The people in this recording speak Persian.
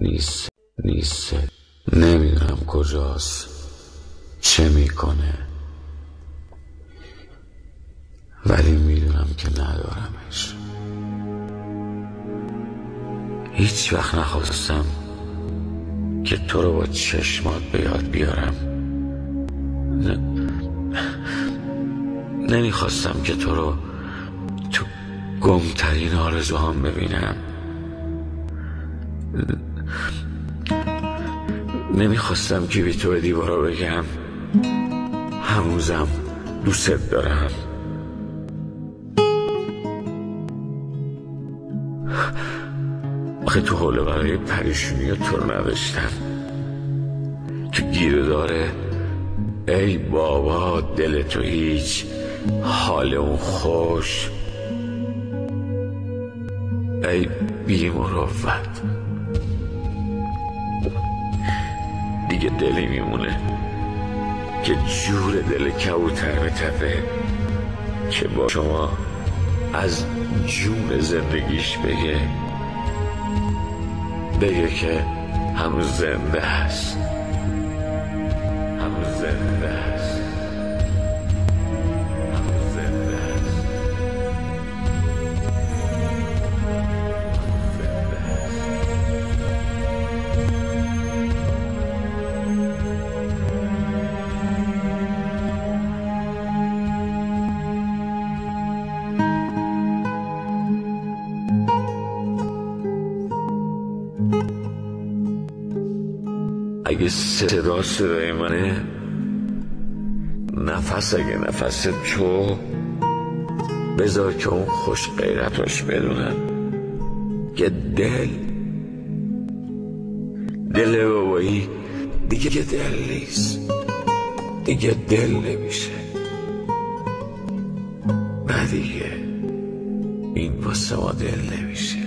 نیست نیست نمی‌دونم کجاست. چه می‌کنه. ولی می‌دونم که ندارمش. هیچ وقت نخواستم که تو رو با چشمات به یاد بیارم. نمی‌خواستم که تو رو تو گمترین آرزوهام ببینم. نمی‌خواستم که بی تو به دیوارا بگم. هنوزم دوست دارم. آخه تو حوله برای پریشونی تو نداشتم. تو گیره داره. ای بابا دل تو هیچ حال اون خوش. ای بی مروت دیگه دلی میمونه. که جور دل کبوتر تفه که با شما از جون زندگیش بگه. بگه که هنوز زنده است هنوز زنده است اگه صدا صدای منه نفس اگه نفس تو بذار که اون خوش غیرتاش بدونن که دل. دل بابایی دیگه دل نیست. دیگه دل نمیشه. نه دیگه. این واسه ما دل نمیشه.